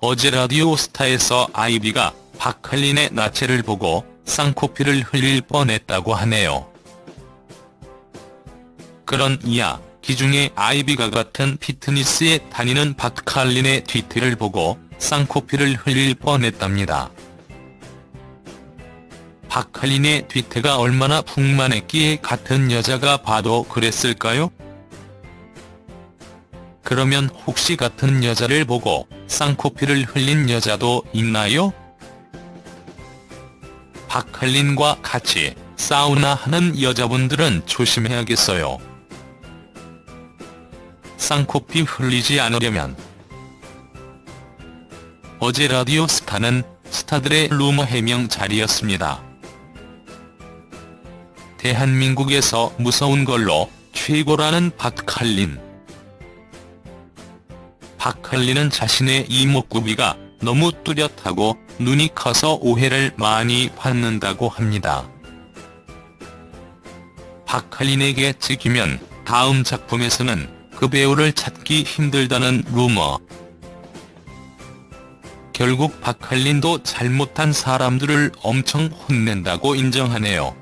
어제 라디오 스타에서 아이비가 박할린의 나체를 보고 쌍코피를 흘릴 뻔했다고 하네요. 그런 이야 기 중에 아이비가 같은 피트니스에 다니는 박할린의 뒤태를 보고 쌍코피를 흘릴 뻔했답니다. 박할린의 뒤태가 얼마나 풍만했기에 같은 여자가 봐도 그랬을까요? 그러면 혹시 같은 여자를 보고 쌍코피를 흘린 여자도 있나요? 박할린과 같이 사우나 하는 여자분들은 조심해야겠어요. 쌍코피 흘리지 않으려면 어제 라디오 스타는 스타들의 루머 해명 자리였습니다. 대한민국에서 무서운 걸로 최고라는 박할린. 박할린은 자신의 이목구비가 너무 뚜렷하고 눈이 커서 오해를 많이 받는다고 합니다. 박할린에게 찍히면 다음 작품에서는 그 배우를 찾기 힘들다는 루머. 결국 박할린도 잘못한 사람들을 엄청 혼낸다고 인정하네요.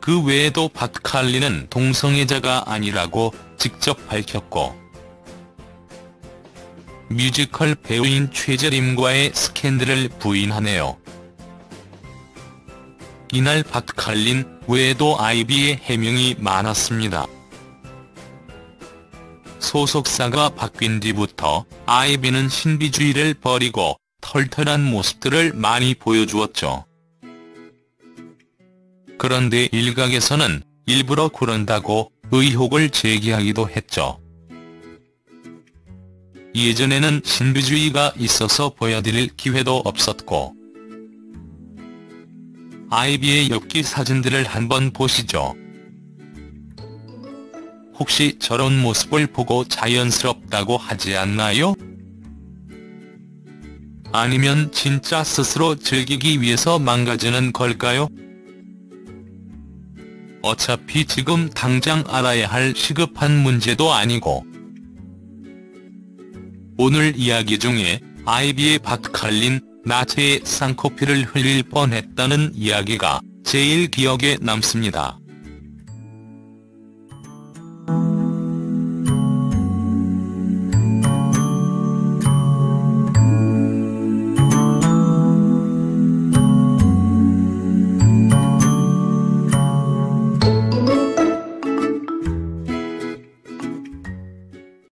그 외에도 박할린은 동성애자가 아니라고 직접 밝혔고 뮤지컬 배우인 최재림과의 스캔들을 부인하네요. 이날 박할린 외에도 아이비의 해명이 많았습니다. 소속사가 바뀐 뒤부터 아이비는 신비주의를 버리고 털털한 모습들을 많이 보여주었죠. 그런데 일각에서는 일부러 그런다고 의혹을 제기하기도 했죠. 예전에는 신비주의가 있어서 보여드릴 기회도 없었고 아이비의 엽기 사진들을 한번 보시죠. 혹시 저런 모습을 보고 자연스럽다고 하지 않나요? 아니면 진짜 스스로 즐기기 위해서 망가지는 걸까요? 어차피 지금 당장 알아야 할 시급한 문제도 아니고 오늘 이야기 중에 아이비의 박칼린 나체에 쌍코피를 흘릴 뻔했다는 이야기가 제일 기억에 남습니다.